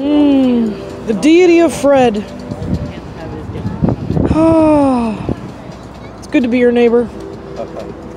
Mm, the deity of Fred. Oh, it's good to be your neighbor. Okay.